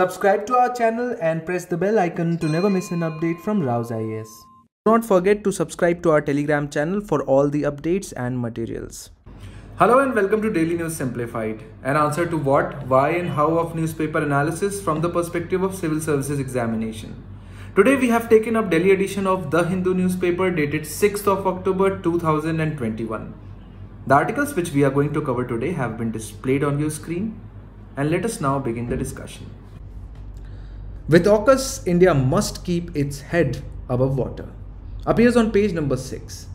Subscribe to our channel and press the bell icon to never miss an update from Rau's IAS. Do not forget to subscribe to our Telegram channel for all the updates and materials. Hello and welcome to Daily News Simplified, an answer to what, why, and how of newspaper analysis from the perspective of civil services examination. Today we have taken up Delhi edition of The Hindu newspaper dated 6th of October 2021. The articles which we are going to cover today have been displayed on your screen and let us now begin the discussion. With AUKUS, India must keep its head above water. Appears on page number 6.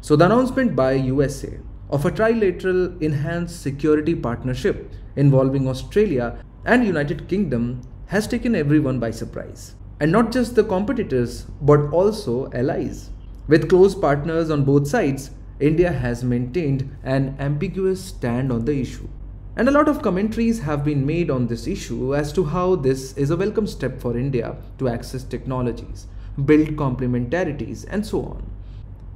So, the announcement by USA of a trilateral enhanced security partnership involving Australia and United Kingdom has taken everyone by surprise. And not just the competitors, but also allies. With close partners on both sides, India has maintained an ambiguous stand on the issue. And a lot of commentaries have been made on this issue as to how this is a welcome step for India to access technologies, build complementarities, and so on.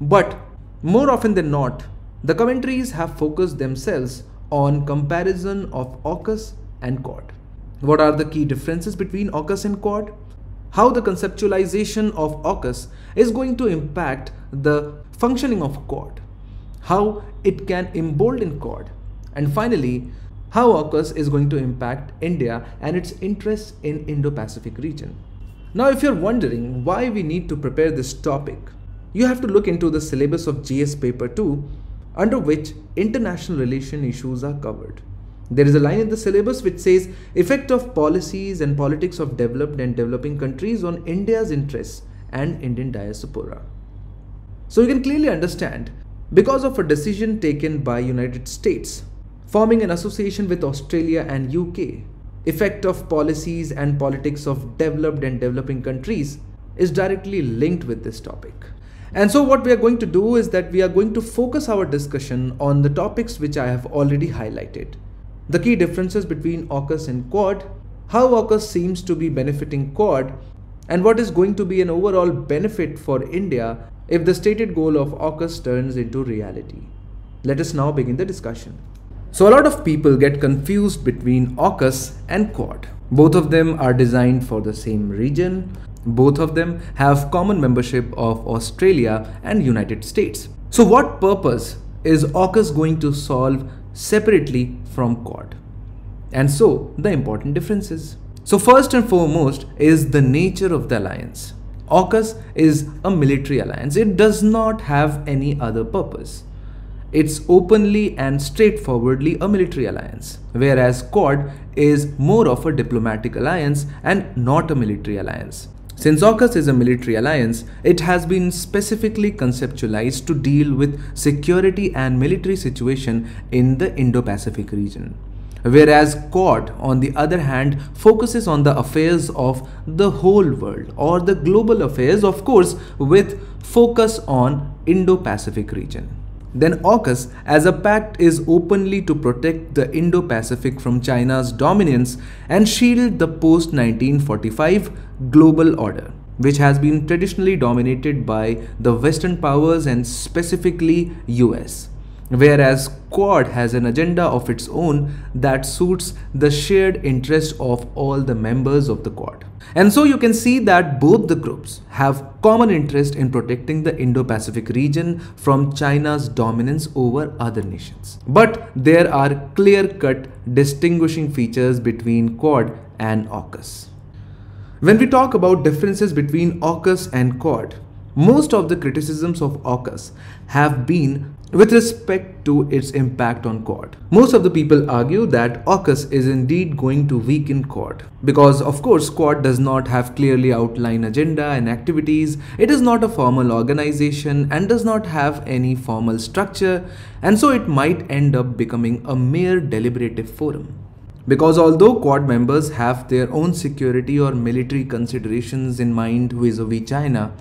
But more often than not, the commentaries have focused themselves on comparison of AUKUS and Quad. What are the key differences between AUKUS and Quad? How the conceptualization of AUKUS is going to impact the functioning of Quad. How it can embolden Quad. And finally, how AUKUS is going to impact India and its interests in Indo-Pacific region. Now if you're wondering why we need to prepare this topic, you have to look into the syllabus of GS paper 2 under which international relation issues are covered. There is a line in the syllabus which says effect of policies and politics of developed and developing countries on India's interests and Indian diaspora. So you can clearly understand because of a decision taken by United States forming an association with Australia and UK. Effect of policies and politics of developed and developing countries is directly linked with this topic. And so what we are going to do is that we are going to focus our discussion on the topics which I have already highlighted. The key differences between AUKUS and Quad, how AUKUS seems to be benefiting Quad, and what is going to be an overall benefit for India if the stated goal of AUKUS turns into reality. Let us now begin the discussion. So a lot of people get confused between AUKUS and Quad. Both of them are designed for the same region. Both of them have common membership of Australia and United States. So what purpose is AUKUS going to solve separately from Quad? And so the important differences. So first and foremost is the nature of the alliance. AUKUS is a military alliance. It does not have any other purpose it's openly and straightforwardly a military alliance, whereas Quad is more of a diplomatic alliance and not a military alliance. Since AUKUS is a military alliance, it has been specifically conceptualized to deal with security and military situation in the Indo-Pacific region. Whereas Quad, on the other hand, focuses on the affairs of the whole world or the global affairs, of course, with focus on Indo-Pacific region. Then AUKUS as a pact is openly to protect the Indo-Pacific from China's dominance and shield the post-1945 global order which has been traditionally dominated by the Western powers and specifically US. Whereas Quad has an agenda of its own that suits the shared interest of all the members of the Quad. And so you can see that both the groups have common interest in protecting the Indo-Pacific region from China's dominance over other nations. But there are clear-cut distinguishing features between Quad and AUKUS. When we talk about differences between AUKUS and Quad, most of the criticisms of AUKUS have been with respect to its impact on Quad. Most of the people argue that AUKUS is indeed going to weaken Quad because of course Quad does not have clearly outlined agenda and activities, it is not a formal organization and does not have any formal structure and so it might end up becoming a mere deliberative forum. Because although Quad members have their own security or military considerations in mind vis-a-vis -vis China,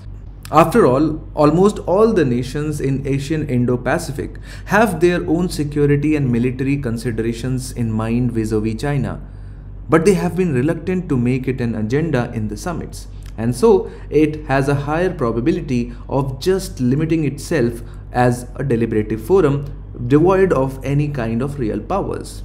after all, almost all the nations in Asian Indo-Pacific have their own security and military considerations in mind vis-a-vis -vis China, but they have been reluctant to make it an agenda in the summits. And so it has a higher probability of just limiting itself as a deliberative forum devoid of any kind of real powers.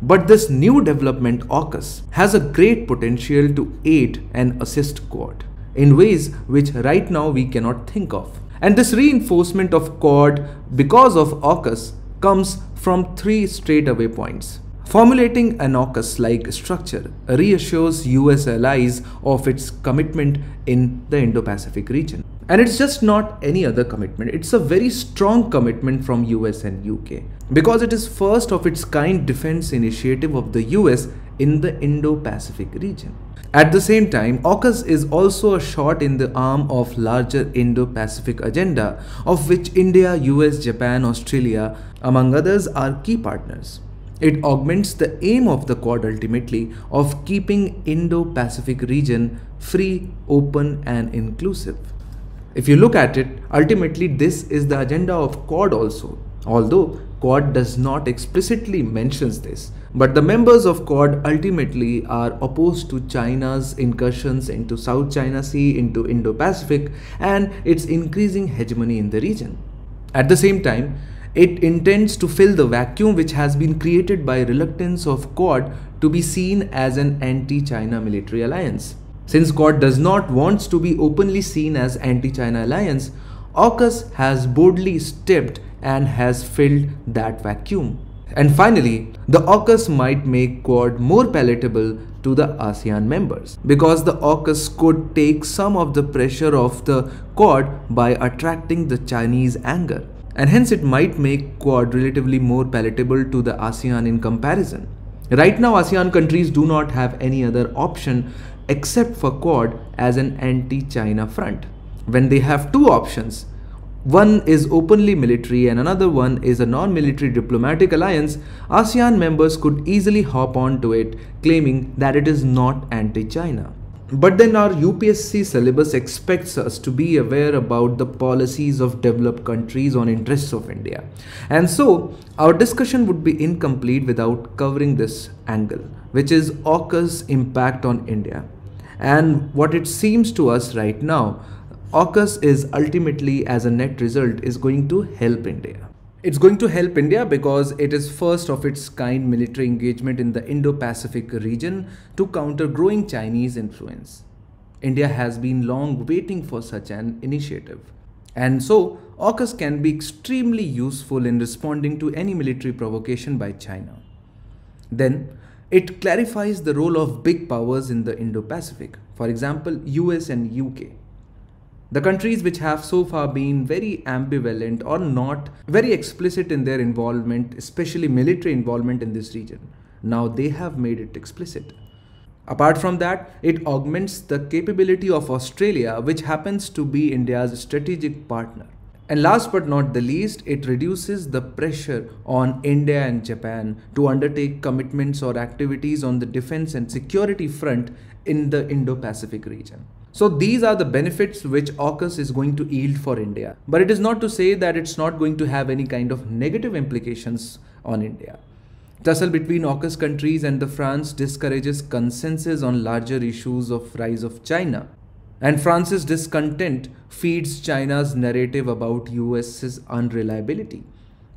But this new development AUKUS has a great potential to aid and assist Quad in ways which right now we cannot think of. And this reinforcement of Quad because of AUKUS comes from three straightaway points. Formulating an AUKUS-like structure reassures US allies of its commitment in the Indo-Pacific region. And it's just not any other commitment. It's a very strong commitment from US and UK because it is first of its kind defense initiative of the US in the Indo-Pacific region. At the same time, AUKUS is also a shot in the arm of larger Indo-Pacific agenda of which India, US, Japan, Australia among others are key partners. It augments the aim of the Quad ultimately of keeping Indo-Pacific region free, open and inclusive. If you look at it, ultimately this is the agenda of Quad also, although Quad does not explicitly mentions this. But the members of Quad ultimately are opposed to China's incursions into South China Sea, into Indo-Pacific and its increasing hegemony in the region. At the same time, it intends to fill the vacuum which has been created by reluctance of Quad to be seen as an anti-China military alliance. Since Quad does not want to be openly seen as anti-China alliance, AUKUS has boldly stepped and has filled that vacuum. And finally, the AUKUS might make Quad more palatable to the ASEAN members because the AUKUS could take some of the pressure off the Quad by attracting the Chinese anger and hence it might make Quad relatively more palatable to the ASEAN in comparison. Right now, ASEAN countries do not have any other option except for Quad as an anti China front. When they have two options, one is openly military and another one is a non military diplomatic alliance, ASEAN members could easily hop on to it, claiming that it is not anti China. But then our UPSC syllabus expects us to be aware about the policies of developed countries on interests of India. And so our discussion would be incomplete without covering this angle, which is AUKUS impact on India. And what it seems to us right now, AUKUS is ultimately as a net result is going to help India. It's going to help India because it is first of its kind military engagement in the Indo-Pacific region to counter growing Chinese influence. India has been long waiting for such an initiative. And so, AUKUS can be extremely useful in responding to any military provocation by China. Then, it clarifies the role of big powers in the Indo-Pacific, for example, US and UK. The countries which have so far been very ambivalent or not very explicit in their involvement, especially military involvement in this region, now they have made it explicit. Apart from that, it augments the capability of Australia, which happens to be India's strategic partner. And last but not the least, it reduces the pressure on India and Japan to undertake commitments or activities on the defense and security front in the Indo Pacific region. So these are the benefits which AUKUS is going to yield for India. But it is not to say that it's not going to have any kind of negative implications on India. Tussle between AUKUS countries and the France discourages consensus on larger issues of rise of China. And France's discontent feeds China's narrative about US's unreliability.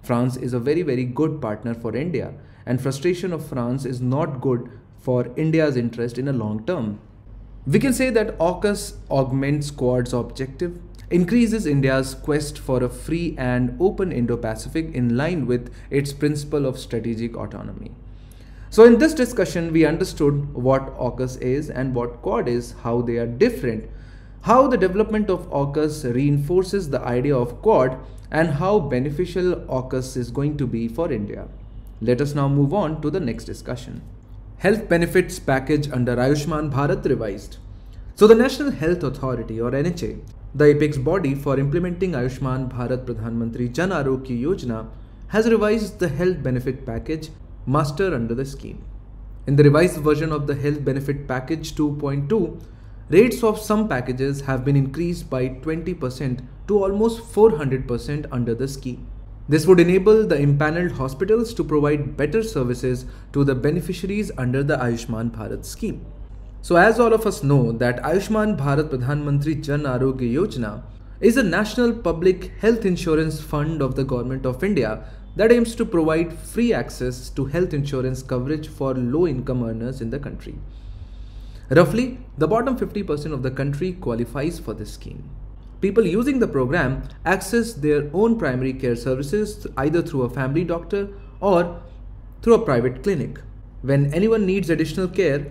France is a very very good partner for India and frustration of France is not good for India's interest in a long term. We can say that AUKUS augments Quad's objective, increases India's quest for a free and open Indo-Pacific in line with its principle of strategic autonomy. So in this discussion, we understood what AUKUS is and what Quad is, how they are different, how the development of AUKUS reinforces the idea of Quad, and how beneficial AUKUS is going to be for India. Let us now move on to the next discussion. Health Benefits Package under Ayushman Bharat revised. So the National Health Authority or NHA, the apex body for implementing Ayushman Bharat Pradhan Mantri Jan Arogya Yojana, has revised the health benefit package master under the scheme. In the revised version of the Health Benefit Package 2.2, rates of some packages have been increased by 20% to almost 400% under the scheme. This would enable the impaneled hospitals to provide better services to the beneficiaries under the Ayushman Bharat scheme. So as all of us know that Ayushman Bharat Pradhan Mantri Jan Arogya Yojana is a national public health insurance fund of the government of India that aims to provide free access to health insurance coverage for low income earners in the country. Roughly, the bottom 50% of the country qualifies for this scheme. People using the program access their own primary care services either through a family doctor or through a private clinic. When anyone needs additional care,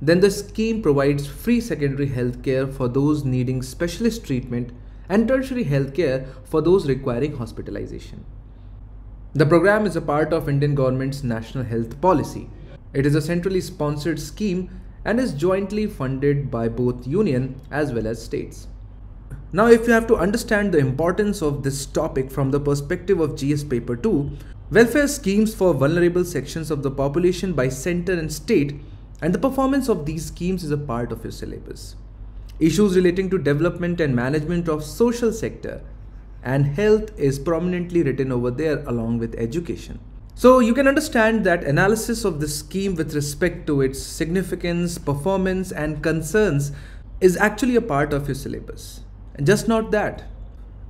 then the scheme provides free secondary health care for those needing specialist treatment and tertiary health care for those requiring hospitalization. The program is a part of Indian government's national health policy. It is a centrally sponsored scheme and is jointly funded by both union as well as states. Now, if you have to understand the importance of this topic from the perspective of GS paper 2, welfare schemes for vulnerable sections of the population by center and state and the performance of these schemes is a part of your syllabus. Issues relating to development and management of social sector and health is prominently written over there along with education. So you can understand that analysis of the scheme with respect to its significance, performance and concerns is actually a part of your syllabus. And just not that.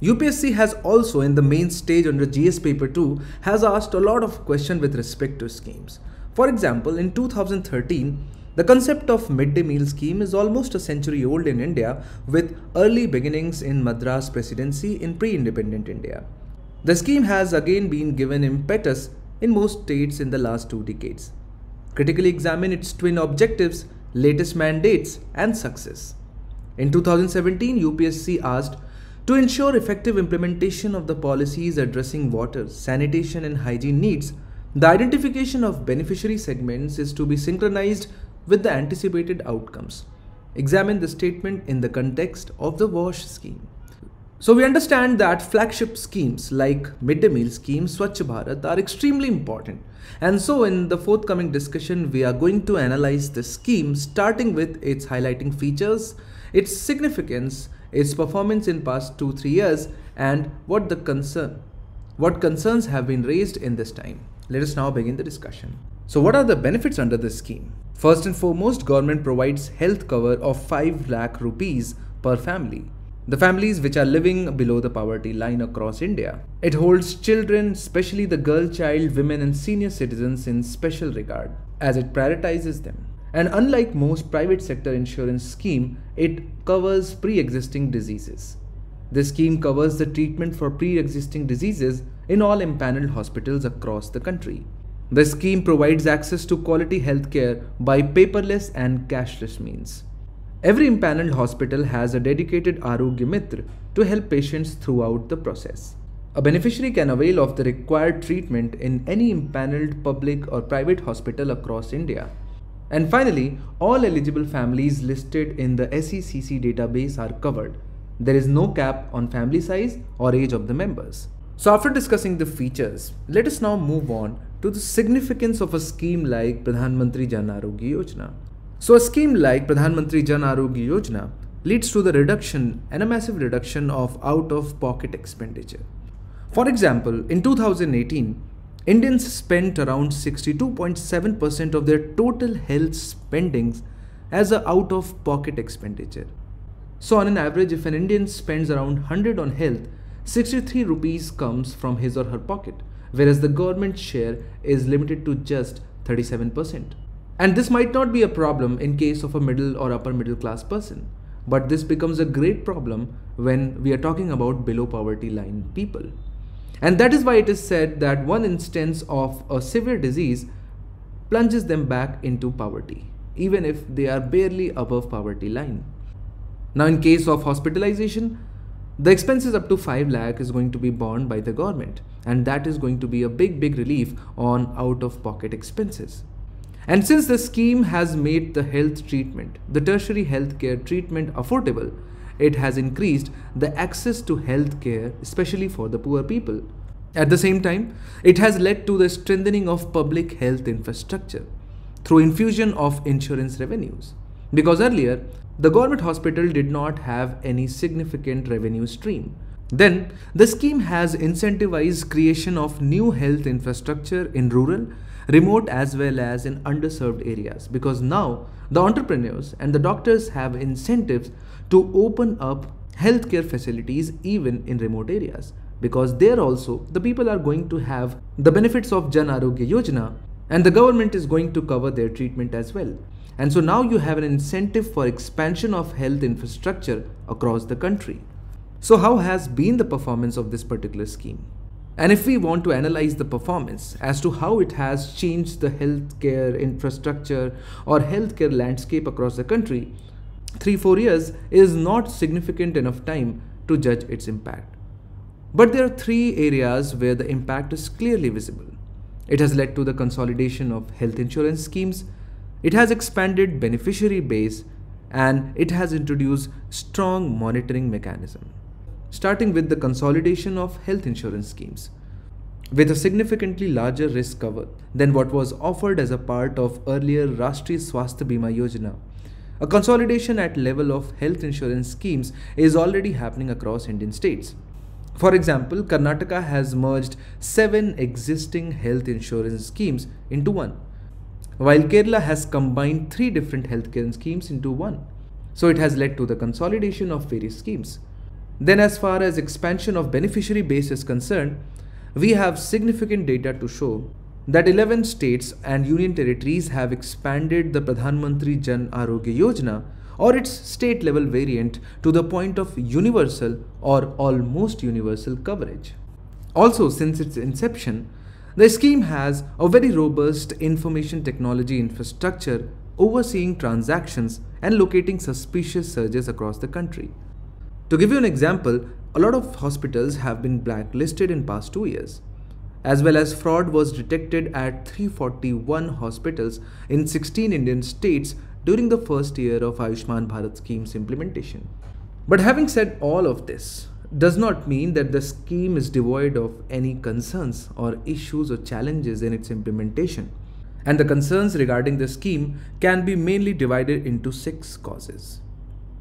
UPSC has also in the main stage under GS paper 2 has asked a lot of questions with respect to schemes. For example, in 2013, the concept of midday meal scheme is almost a century old in India with early beginnings in Madras presidency in pre-independent India. The scheme has again been given impetus in most states in the last two decades. Critically examine its twin objectives, latest mandates and success. In 2017, UPSC asked to ensure effective implementation of the policies addressing water, sanitation and hygiene needs, the identification of beneficiary segments is to be synchronized with the anticipated outcomes. Examine the statement in the context of the WASH scheme. So we understand that flagship schemes like midday meal scheme Swachh Bharat are extremely important. And so in the forthcoming discussion, we are going to analyze the scheme starting with its highlighting features, its significance, its performance in past 2-3 years and what the concern what concerns have been raised in this time. Let us now begin the discussion. So what are the benefits under this scheme? First and foremost, government provides health cover of 5 lakh rupees per family. The families which are living below the poverty line across India. It holds children, especially the girl child, women and senior citizens in special regard as it prioritizes them. And unlike most private sector insurance scheme, it covers pre-existing diseases. This scheme covers the treatment for pre-existing diseases in all impaneled hospitals across the country. The scheme provides access to quality healthcare by paperless and cashless means. Every impaneled hospital has a dedicated Arogya Mitra to help patients throughout the process. A beneficiary can avail of the required treatment in any impaneled public or private hospital across India. And finally, all eligible families listed in the SECC database are covered. There is no cap on family size or age of the members. So after discussing the features, let us now move on to the significance of a scheme like Pradhan Mantri Jan Arogya Yojana. So a scheme like Pradhan Mantri Jan Arogya Yojana leads to the reduction and a massive reduction of out-of-pocket expenditure. For example, in 2018, Indians spent around 62.7% of their total health spendings as a out-of-pocket expenditure. So on an average, if an Indian spends around 100 on health, 63 rupees comes from his or her pocket, whereas the government share is limited to just 37%. And this might not be a problem in case of a middle or upper middle class person, but this becomes a great problem when we are talking about below poverty line people. And that is why it is said that one instance of a severe disease plunges them back into poverty, even if they are barely above poverty line. Now, in case of hospitalization, the expenses up to 5 lakh is going to be borne by the government and that is going to be a big big relief on out of pocket expenses. And since the scheme has made the health treatment, the tertiary healthcare treatment affordable, it has increased the access to health care, especially for the poor people. At the same time, it has led to the strengthening of public health infrastructure through infusion of insurance revenues. Because earlier, the government hospital did not have any significant revenue stream. Then, the scheme has incentivized creation of new health infrastructure in rural, remote as well as in underserved areas because now the entrepreneurs and the doctors have incentives to open up healthcare facilities even in remote areas because there also the people are going to have the benefits of Jan Arogya Yojana and the government is going to cover their treatment as well. And so now you have an incentive for expansion of health infrastructure across the country. So how has been the performance of this particular scheme? And if we want to analyze the performance as to how it has changed the healthcare infrastructure or healthcare landscape across the country, 3 4 years is not significant enough time to judge its impact. But there are three areas where the impact is clearly visible. It has led to the consolidation of health insurance schemes, it has expanded beneficiary base, and it has introduced strong monitoring mechanism starting with the consolidation of health insurance schemes. With a significantly larger risk cover than what was offered as a part of earlier Rashtriya Swasthya Bima Yojana, a consolidation at level of health insurance schemes is already happening across Indian states. For example, Karnataka has merged seven existing health insurance schemes into one, while Kerala has combined three different healthcare schemes into one. So it has led to the consolidation of various schemes. Then as far as expansion of beneficiary base is concerned, we have significant data to show that 11 states and union territories have expanded the Pradhan Mantri Jan Arogya Yojana or its state level variant to the point of universal or almost universal coverage. Also, since its inception, the scheme has a very robust information technology infrastructure overseeing transactions and locating suspicious surges across the country. To give you an example, a lot of hospitals have been blacklisted in past 2 years. As well as fraud was detected at 341 hospitals in 16 Indian states during the first year of Ayushman Bharat scheme's implementation. But having said all of this, does not mean that the scheme is devoid of any concerns or issues or challenges in its implementation. And the concerns regarding the scheme can be mainly divided into six causes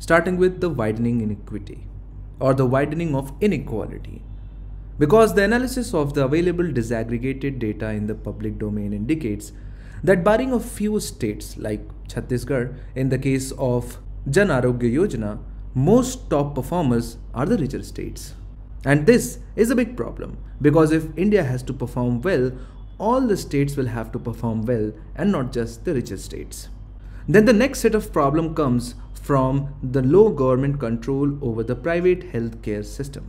starting with the widening inequity or the widening of inequality. Because the analysis of the available disaggregated data in the public domain indicates that barring a few states like Chhattisgarh in the case of Jan Arogya Yojana, most top performers are the richer states. And this is a big problem because if India has to perform well, all the states will have to perform well and not just the richer states. Then the next set of problem comes from the low government control over the private healthcare system.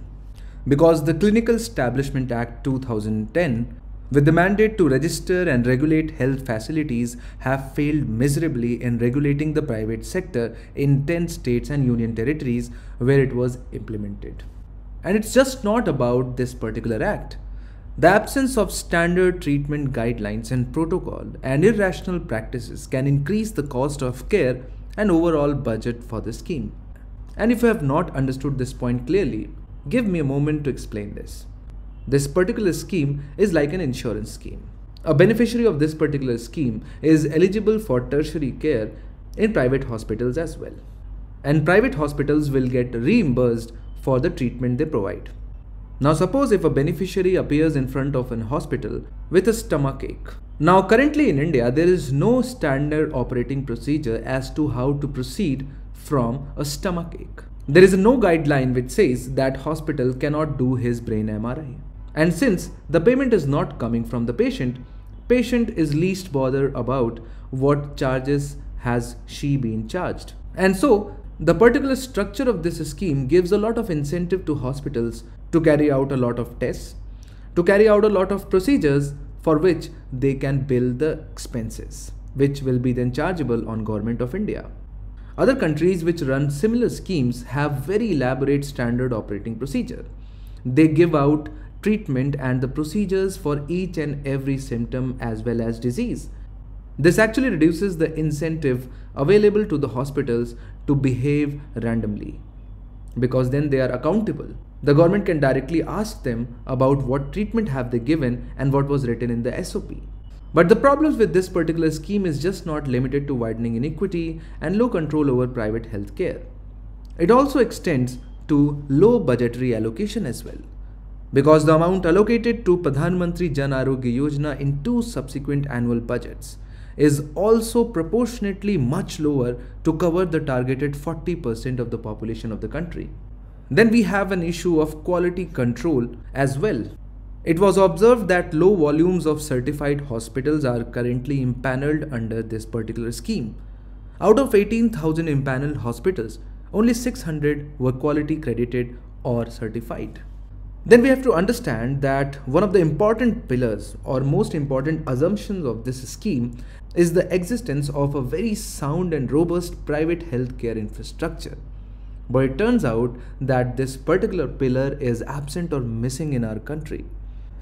Because the Clinical Establishment Act 2010 with the mandate to register and regulate health facilities have failed miserably in regulating the private sector in 10 states and union territories where it was implemented. And it's just not about this particular act. The absence of standard treatment guidelines and protocol and irrational practices can increase the cost of care and overall budget for the scheme. And if you have not understood this point clearly, give me a moment to explain this. This particular scheme is like an insurance scheme. A beneficiary of this particular scheme is eligible for tertiary care in private hospitals as well. And private hospitals will get reimbursed for the treatment they provide. Now suppose if a beneficiary appears in front of an hospital with a stomach ache now currently in India there is no standard operating procedure as to how to proceed from a stomach ache. There is no guideline which says that hospital cannot do his brain MRI. And since the payment is not coming from the patient, patient is least bothered about what charges has she been charged. And so the particular structure of this scheme gives a lot of incentive to hospitals to carry out a lot of tests, to carry out a lot of procedures for which they can bill the expenses, which will be then chargeable on Government of India. Other countries which run similar schemes have very elaborate standard operating procedure. They give out treatment and the procedures for each and every symptom as well as disease. This actually reduces the incentive available to the hospitals to behave randomly because then they are accountable the government can directly ask them about what treatment have they given and what was written in the SOP. But the problems with this particular scheme is just not limited to widening inequity and low control over private health care. It also extends to low budgetary allocation as well. Because the amount allocated to Pradhan Mantri Jan Arogya Yojana in two subsequent annual budgets is also proportionately much lower to cover the targeted 40% of the population of the country. Then we have an issue of quality control as well. It was observed that low volumes of certified hospitals are currently impaneled under this particular scheme. Out of 18,000 impaneled hospitals, only 600 were quality credited or certified. Then we have to understand that one of the important pillars or most important assumptions of this scheme is the existence of a very sound and robust private healthcare infrastructure. But it turns out that this particular pillar is absent or missing in our country.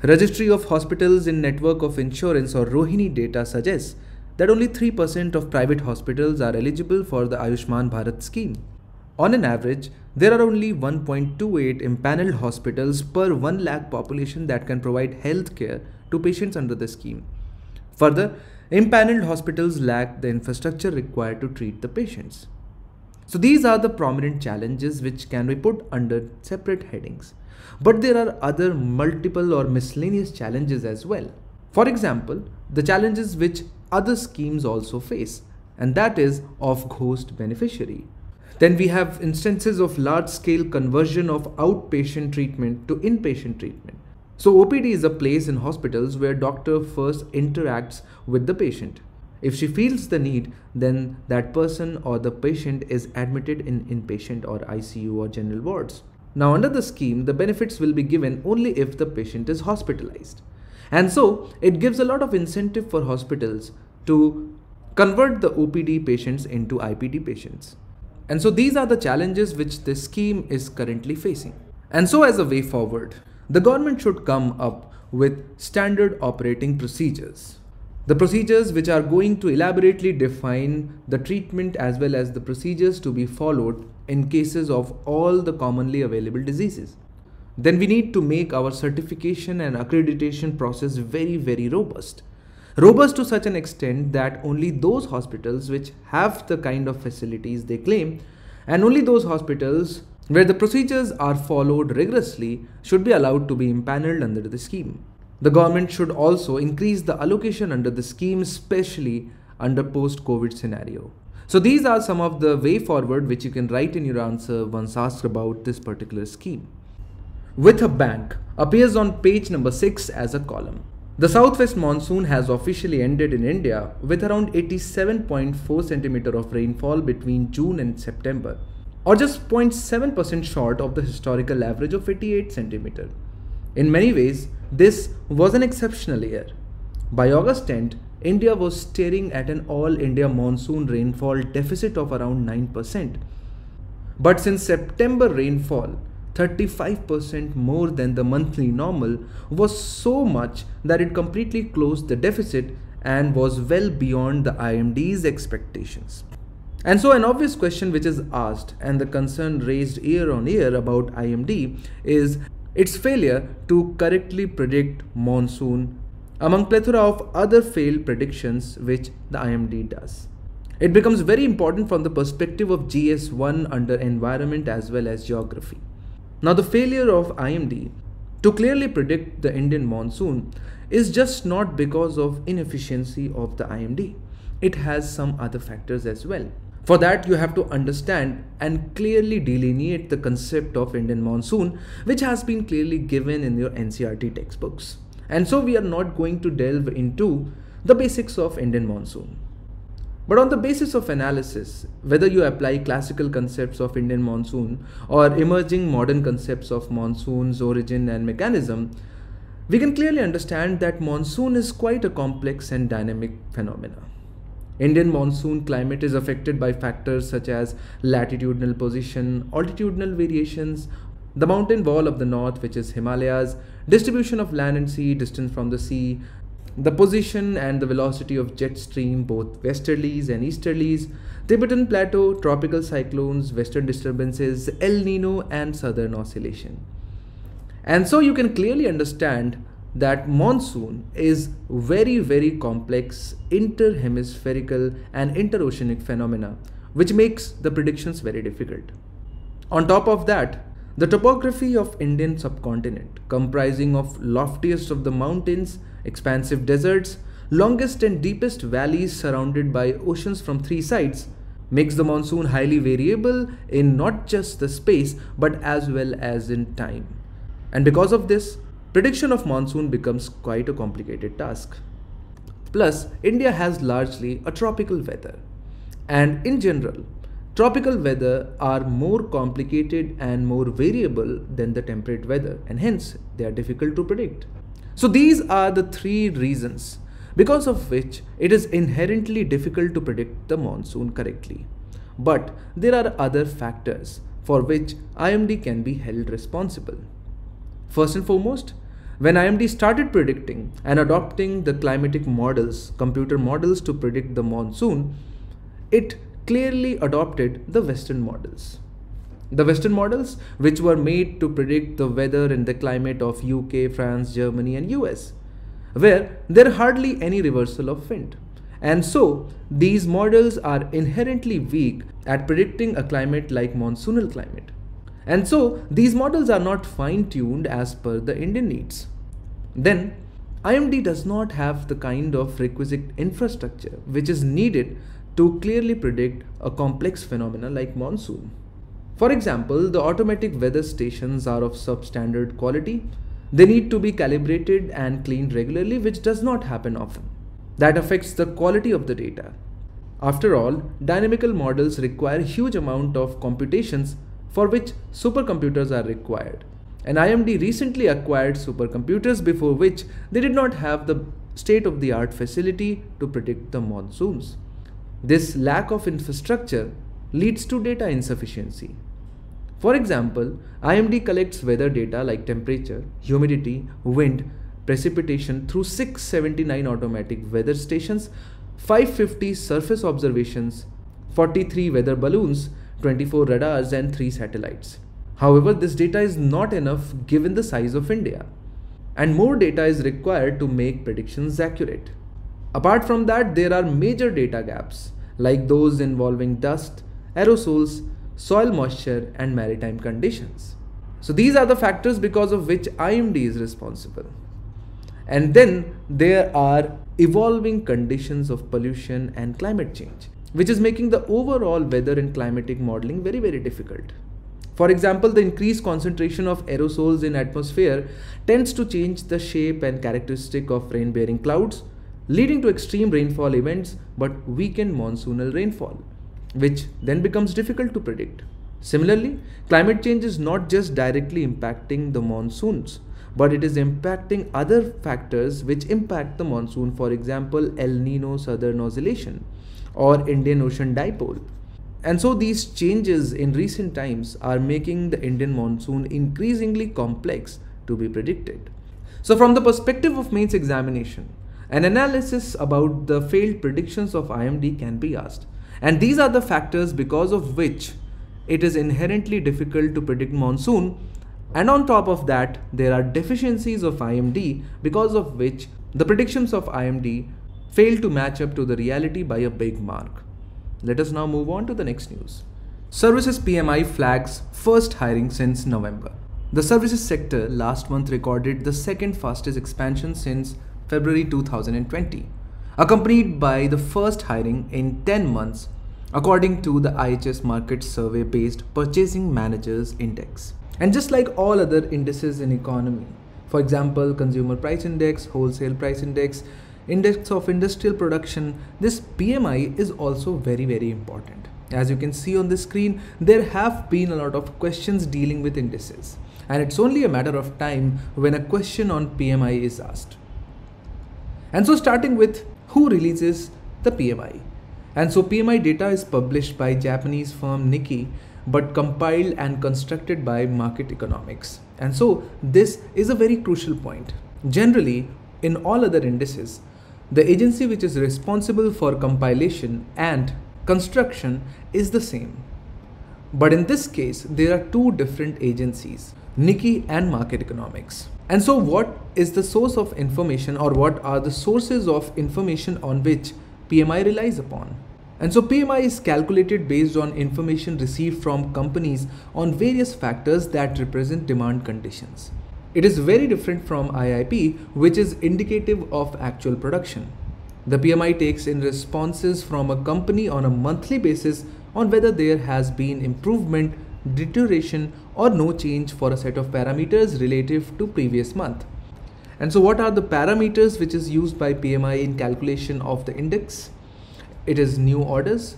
Registry of Hospitals in Network of Insurance or Rohini data suggests that only 3% of private hospitals are eligible for the Ayushman Bharat scheme. On an average, there are only 1.28 impaneled hospitals per 1 lakh population that can provide health care to patients under the scheme. Further, impaneled hospitals lack the infrastructure required to treat the patients. So these are the prominent challenges which can be put under separate headings. But there are other multiple or miscellaneous challenges as well. For example, the challenges which other schemes also face, and that is of ghost beneficiary. Then we have instances of large scale conversion of outpatient treatment to inpatient treatment. So OPD is a place in hospitals where doctor first interacts with the patient. If she feels the need, then that person or the patient is admitted in inpatient or ICU or general wards. Now, under the scheme, the benefits will be given only if the patient is hospitalized. And so, it gives a lot of incentive for hospitals to convert the OPD patients into IPD patients. And so, these are the challenges which this scheme is currently facing. And so, as a way forward, the government should come up with standard operating procedures the procedures which are going to elaborately define the treatment as well as the procedures to be followed in cases of all the commonly available diseases. Then we need to make our certification and accreditation process very, very robust. Robust to such an extent that only those hospitals which have the kind of facilities they claim and only those hospitals where the procedures are followed rigorously should be allowed to be impaneled under the scheme. The government should also increase the allocation under the scheme, especially under post-COVID scenario. So these are some of the way forward which you can write in your answer once asked about this particular scheme. With a bank appears on page number 6 as a column. The southwest monsoon has officially ended in India with around 87.4 cm of rainfall between June and September, or just 0.7% short of the historical average of 88 cm. In many ways, this was an exceptional year. By August 10th, India was staring at an all India monsoon rainfall deficit of around 9%. But since September rainfall, 35% more than the monthly normal, was so much that it completely closed the deficit and was well beyond the IMD's expectations. And so, an obvious question which is asked and the concern raised year on year about IMD is its failure to correctly predict monsoon among plethora of other failed predictions which the IMD does. It becomes very important from the perspective of GS1 under environment as well as geography. Now the failure of IMD to clearly predict the Indian monsoon is just not because of inefficiency of the IMD. It has some other factors as well. For that, you have to understand and clearly delineate the concept of Indian monsoon, which has been clearly given in your NCERT textbooks. And so, we are not going to delve into the basics of Indian monsoon. But on the basis of analysis, whether you apply classical concepts of Indian monsoon or emerging modern concepts of monsoon's origin and mechanism, we can clearly understand that monsoon is quite a complex and dynamic phenomenon. Indian monsoon climate is affected by factors such as latitudinal position, altitudinal variations, the mountain wall of the north, which is Himalayas, distribution of land and sea, distance from the sea, the position and the velocity of jet stream, both westerlies and easterlies, Tibetan Plateau, tropical cyclones, western disturbances, El Nino, and southern oscillation. And so you can clearly understand that monsoon is very very complex interhemispherical and interoceanic phenomena which makes the predictions very difficult on top of that the topography of indian subcontinent comprising of loftiest of the mountains expansive deserts longest and deepest valleys surrounded by oceans from three sides makes the monsoon highly variable in not just the space but as well as in time. And because of this, prediction of monsoon becomes quite a complicated task. Plus, India has largely a tropical weather. And in general, tropical weather are more complicated and more variable than the temperate weather and hence they are difficult to predict. So these are the three reasons because of which it is inherently difficult to predict the monsoon correctly. But there are other factors for which IMD can be held responsible. First and foremost, when IMD started predicting and adopting the climatic models, computer models to predict the monsoon, it clearly adopted the Western models. The Western models, which were made to predict the weather and the climate of UK, France, Germany, and US where there hardly any reversal of wind. And so, these models are inherently weak at predicting a climate like monsoonal climate. And so, these models are not fine tuned as per the Indian needs. Then, IMD does not have the kind of requisite infrastructure which is needed to clearly predict a complex phenomena like monsoon. For example, the automatic weather stations are of substandard quality they need to be calibrated and cleaned regularly, which does not happen often. That affects the quality of the data. After all, dynamical models require huge amount of computations for which supercomputers are required. And IMD recently acquired supercomputers before which they did not have the state-of-the-art facility to predict the monsoons. This lack of infrastructure leads to data insufficiency. For example, IMD collects weather data like temperature, humidity, wind, precipitation through 679 automatic weather stations, 550 surface observations, 43 weather balloons, 24 radars and 3 satellites. However, this data is not enough given the size of India and more data is required to make predictions accurate. Apart from that, there are major data gaps like those involving dust, aerosols, soil moisture and maritime conditions. So these are the factors because of which IMD is responsible. And then there are evolving conditions of pollution and climate change, which is making the overall weather and climatic modeling very, very difficult. For example, the increased concentration of aerosols in atmosphere tends to change the shape and characteristic of rain-bearing clouds, leading to extreme rainfall events but weakened monsoonal rainfall which then becomes difficult to predict. Similarly, climate change is not just directly impacting the monsoons, but it is impacting other factors which impact the monsoon, for example, El Nino Southern Oscillation or Indian Ocean Dipole. And so these changes in recent times are making the Indian monsoon increasingly complex to be predicted. So from the perspective of mains examination, an analysis about the failed predictions of IMD can be asked. And these are the factors because of which it is inherently difficult to predict monsoon. And on top of that, there are deficiencies of IMD because of which the predictions of IMD fail to match up to the reality by a big mark. Let us now move on to the next news. Services PMI flags first hiring since November. The services sector last month recorded the second fastest expansion since February 2020 accompanied by the first hiring in 10 months according to the IHS Markit survey based Purchasing Managers Index. And just like all other indices in economy, for example, consumer price index, wholesale price index, index of industrial production, this PMI is also very very important. As you can see on the screen, there have been a lot of questions dealing with indices. And it's only a matter of time when a question on PMI is asked. And so starting with who releases the PMI. And so PMI data is published by Japanese firm Nikkei but compiled and constructed by Markit Economics. And so this is a very crucial point. Generally, in all other indices, the agency which is responsible for compilation and construction is the same. But in this case, there are two different agencies, Nikkei and Markit Economics. And so what is the source of information or what are the sources of information on which PMI relies upon? And so PMI is calculated based on information received from companies on various factors that represent demand conditions. It is very different from IIP, which is indicative of actual production. The PMI takes in responses from a company on a monthly basis on whether there has been improvement, deterioration, or no change for a set of parameters relative to previous month. And so, what are the parameters which is used by PMI in calculation of the index? It is new orders,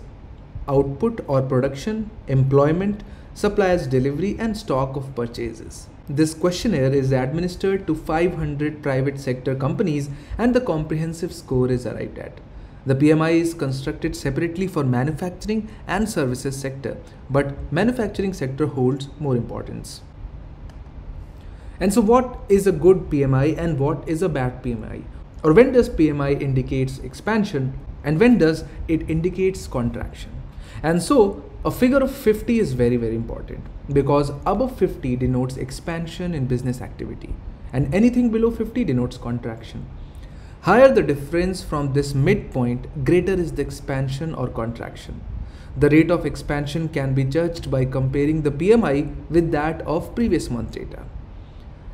output or production, employment, suppliers delivery and stock of purchases. This questionnaire is administered to 500 private sector companies and the comprehensive score is arrived at. The PMI is constructed separately for manufacturing and services sector, but manufacturing sector holds more importance. And so what is a good PMI and what is a bad PMI? Or when does PMI indicates expansion and when does it indicates contraction? And so a figure of 50 is very very important because above 50 denotes expansion in business activity and anything below 50 denotes contraction. Higher the difference from this midpoint, greater is the expansion or contraction. The rate of expansion can be judged by comparing the PMI with that of previous month data.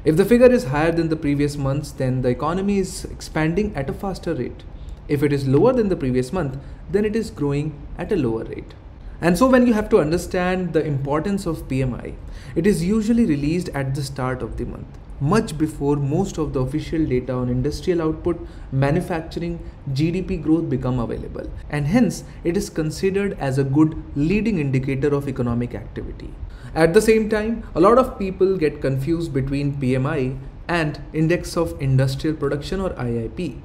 If the figure is higher than the previous months, then the economy is expanding at a faster rate. If it is lower than the previous month, then it is growing at a lower rate. And so, when you have to understand the importance of PMI, it is usually released at the start of the month, much before most of the official data on industrial output, manufacturing, GDP growth become available, and hence it is considered as a good leading indicator of economic activity. At the same time, a lot of people get confused between PMI and Index of Industrial Production or IIP.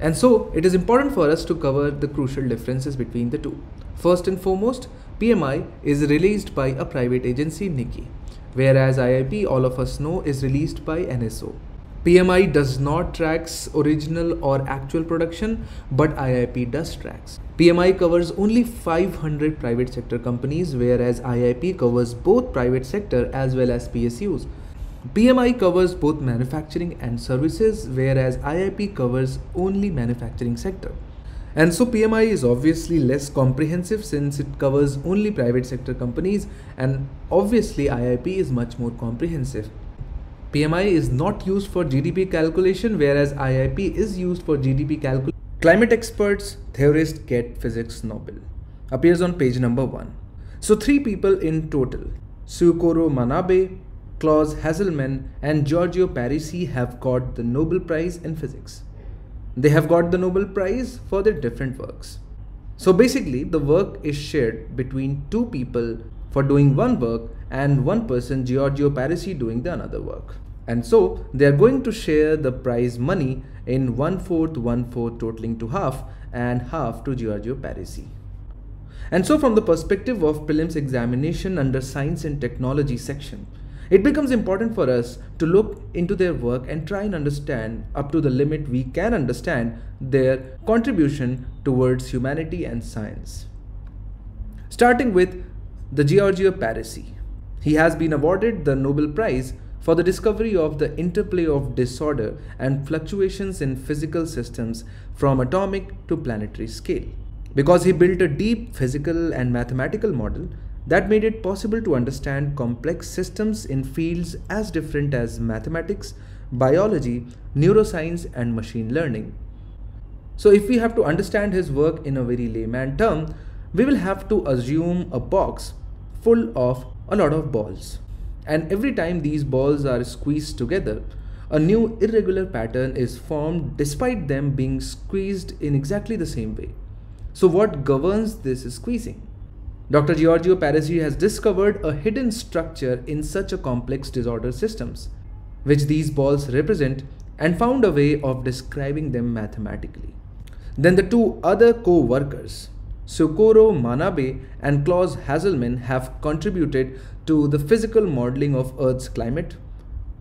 And so, it is important for us to cover the crucial differences between the two. First and foremost, PMI is released by a private agency Nikkei, whereas IIP all of us know is released by NSO. PMI does not tracks original or actual production, but IIP does tracks. PMI covers only 500 private sector companies, whereas IIP covers both private sector as well as PSUs. PMI covers both manufacturing and services, whereas IIP covers only manufacturing sector. And so PMI is obviously less comprehensive since it covers only private sector companies and obviously IIP is much more comprehensive. PMI is not used for GDP calculation whereas IIP is used for GDP calculation. Climate experts, theorists get physics Nobel. Appears on page number 1. So three people in total, Syukuro Manabe, Klaus Hasselmann and Giorgio Parisi have got the Nobel Prize in Physics. They have got the Nobel Prize for their different works. So basically, the work is shared between two people for doing one work and one person, Giorgio Parisi, doing the another work. And so they are going to share the prize money in one fourth, one fourth, totaling to half, and half to Giorgio Parisi. And so, from the perspective of prelims examination under science and technology section, it becomes important for us to look into their work and try and understand, up to the limit we can understand, their contribution towards humanity and science. Starting with the Giorgio Parisi. He has been awarded the Nobel Prize for the discovery of the interplay of disorder and fluctuations in physical systems from atomic to planetary scale. Because he built a deep physical and mathematical model that made it possible to understand complex systems in fields as different as mathematics, biology, neuroscience, and machine learning. So, if we have to understand his work in a very layman term, we will have to assume a box full of a lot of balls. And every time these balls are squeezed together, a new irregular pattern is formed despite them being squeezed in exactly the same way. So, what governs this squeezing? Dr. Giorgio Parisi has discovered a hidden structure in such a complex disorder systems, which these balls represent, and found a way of describing them mathematically. Then the two other co-workers, Syukuro Manabe and Klaus Hasselmann have contributed to the physical modeling of Earth's climate,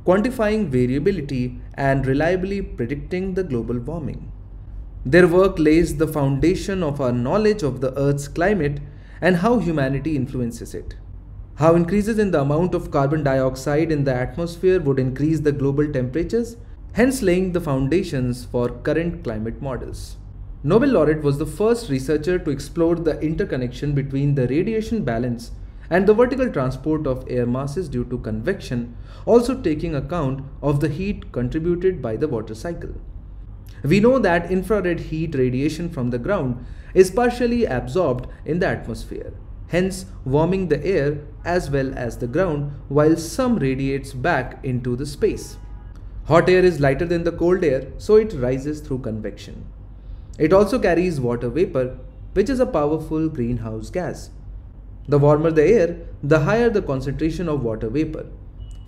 quantifying variability and reliably predicting the global warming. Their work lays the foundation of our knowledge of the Earth's climate and how humanity influences it. How increases in the amount of carbon dioxide in the atmosphere would increase the global temperatures, hence laying the foundations for current climate models. Nobel laureate was the first researcher to explore the interconnection between the radiation balance and the vertical transport of air masses due to convection, also taking account of the heat contributed by the water cycle. We know that infrared heat radiation from the ground is partially absorbed in the atmosphere, hence warming the air as well as the ground while some radiates back into the space. Hot air is lighter than the cold air, so it rises through convection. It also carries water vapor, which is a powerful greenhouse gas. The warmer the air, the higher the concentration of water vapor.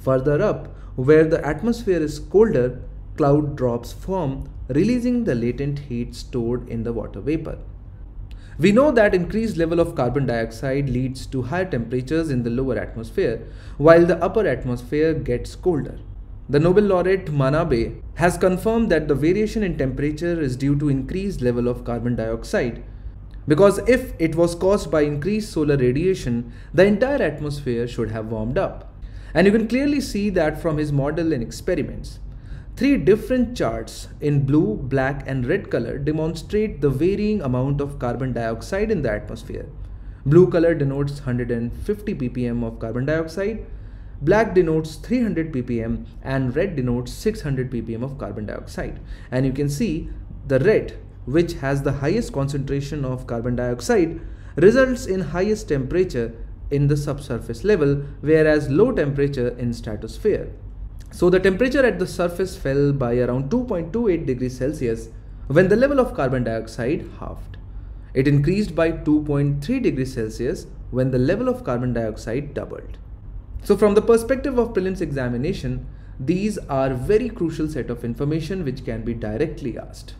Further up, where the atmosphere is colder, cloud drops form, releasing the latent heat stored in the water vapor. We know that increased level of carbon dioxide leads to higher temperatures in the lower atmosphere, while the upper atmosphere gets colder. The Nobel laureate Manabe has confirmed that the variation in temperature is due to increased level of carbon dioxide. Because if it was caused by increased solar radiation, the entire atmosphere should have warmed up. And you can clearly see that from his model and experiments. Three different charts in blue, black and red color demonstrate the varying amount of carbon dioxide in the atmosphere. Blue color denotes 150 ppm of carbon dioxide, black denotes 300 ppm and red denotes 600 ppm of carbon dioxide. And you can see the red which has the highest concentration of carbon dioxide results in highest temperature in the subsurface level whereas low temperature in stratosphere. So the temperature at the surface fell by around 2.28 degrees Celsius when the level of carbon dioxide halved. It increased by 2.3 degrees Celsius when the level of carbon dioxide doubled. So from the perspective of prelims examination, these are very crucial set of information which can be directly asked.